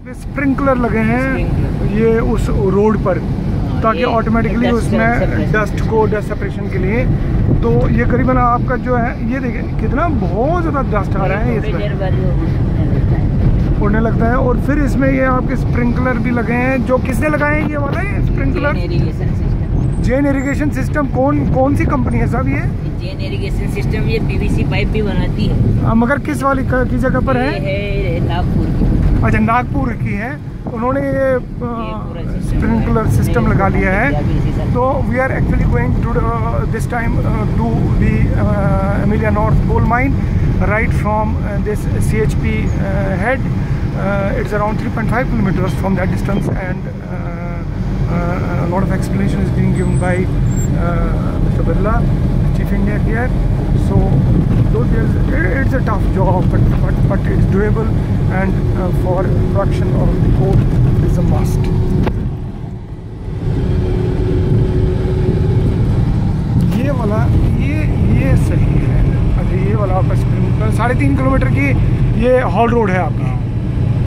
इसमें स्प्रिंकलर लगे हैं ये उस रोड पर हाँ, ताकि ऑटोमेटिकली उसमें डस्ट को डस्ट सेपरेशन के लिए। तो ये करीबन आपका जो है ये देखिए कितना बहुत ज़्यादा डस्ट आ रहा है इसमें। उड़ने लगता है। है और फिर इसमें ये आपके स्प्रिंकलर भी लगे हैं जो किसने लगाए हैं ये वाला है स्प्रिंकलर जेन इरिगेशन सिस्टम कौन कौन सी कंपनी है साहब ये? जेन इरिगेशन सिस्टम ये पीवीसी पाइप भी बनाती है। आ, मगर किस वाली क- की जगह पर है? है अच्छा नागपुर की है उन्होंने ये स्प्रिंकलर सिस्टम लगा लिया है। तो we are actually going to this time to the Amelia north coal mine right from this C H P head it's around 3.5 kilometers from that distance and uh, uh, a lot of explanation is being given uh, Chief Engineer here. So though there's, it- it's a tough job, but but, but it's doable, and uh, for production of the coal is a must. ये वाला ये ये सही है अच्छा ये वाला आपका साढ़े तीन किलोमीटर की ये हॉल रोड है आपकी